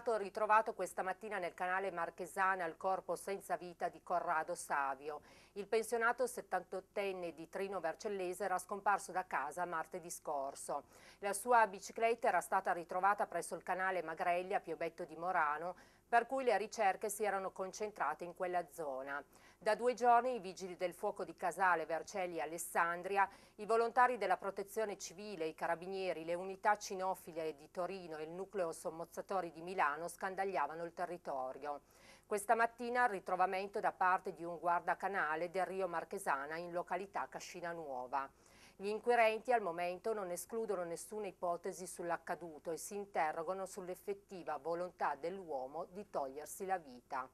stato ritrovato questa mattina nel canale Marchesana il corpo senza vita di Corrado Savio. Il pensionato 78enne di Trino Vercellese era scomparso da casa martedì scorso. La sua bicicletta era stata ritrovata presso il canale Magrelli a Piobetto di Morano, per cui le ricerche si erano concentrate in quella zona. Da due giorni i vigili del fuoco di Casale, Vercelli e Alessandria, i volontari della protezione civile, i carabinieri, le unità cinofile di Torino e il nucleo sommozzatori di Milano scandagliavano il territorio. Questa mattina il ritrovamento da parte di un guardacanale del Rio Marchesana in località Cascina Nuova. Gli inquirenti al momento non escludono nessuna ipotesi sull'accaduto e si interrogano sull'effettiva volontà dell'uomo di togliersi la vita.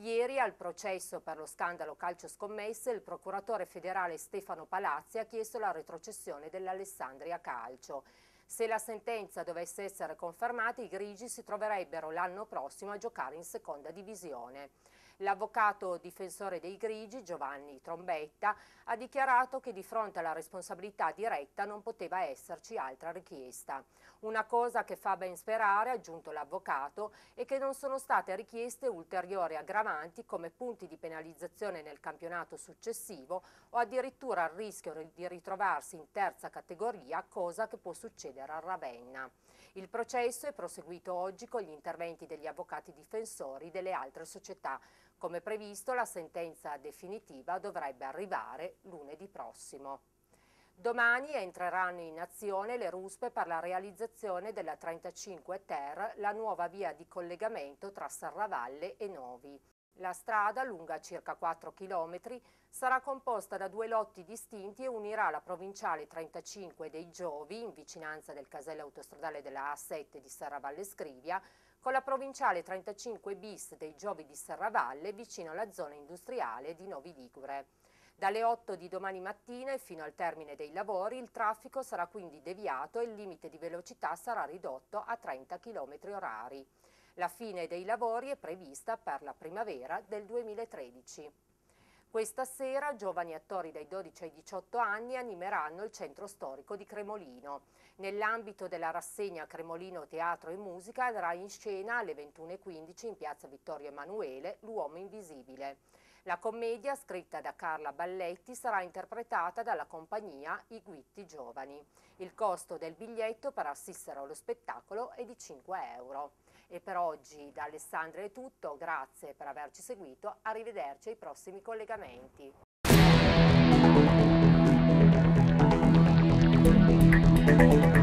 Ieri al processo per lo scandalo calcio scommesse il procuratore federale Stefano Palazzi ha chiesto la retrocessione dell'Alessandria Calcio. Se la sentenza dovesse essere confermata i grigi si troverebbero l'anno prossimo a giocare in seconda divisione. L'avvocato difensore dei Grigi, Giovanni Trombetta, ha dichiarato che di fronte alla responsabilità diretta non poteva esserci altra richiesta. Una cosa che fa ben sperare, ha aggiunto l'avvocato, è che non sono state richieste ulteriori aggravanti come punti di penalizzazione nel campionato successivo o addirittura il rischio di ritrovarsi in terza categoria, cosa che può succedere a Ravenna. Il processo è proseguito oggi con gli interventi degli avvocati difensori delle altre società come previsto la sentenza definitiva dovrebbe arrivare lunedì prossimo. Domani entreranno in azione le ruspe per la realizzazione della 35 Ter, la nuova via di collegamento tra Serravalle e Novi. La strada, lunga circa 4 km, sarà composta da due lotti distinti e unirà la provinciale 35 dei Giovi, in vicinanza del casello autostradale della A7 di Serravalle Scrivia, con la provinciale 35 bis dei Giovi di Serravalle vicino alla zona industriale di Novi Ligure. Dalle 8 di domani mattina e fino al termine dei lavori il traffico sarà quindi deviato e il limite di velocità sarà ridotto a 30 km orari. La fine dei lavori è prevista per la primavera del 2013. Questa sera giovani attori dai 12 ai 18 anni animeranno il centro storico di Cremolino. Nell'ambito della rassegna Cremolino Teatro e Musica andrà in scena alle 21.15 in piazza Vittorio Emanuele L'uomo invisibile. La commedia, scritta da Carla Balletti, sarà interpretata dalla compagnia I Guitti Giovani. Il costo del biglietto per assistere allo spettacolo è di 5 euro. E per oggi da Alessandra è tutto, grazie per averci seguito, arrivederci ai prossimi collegamenti. Thank you.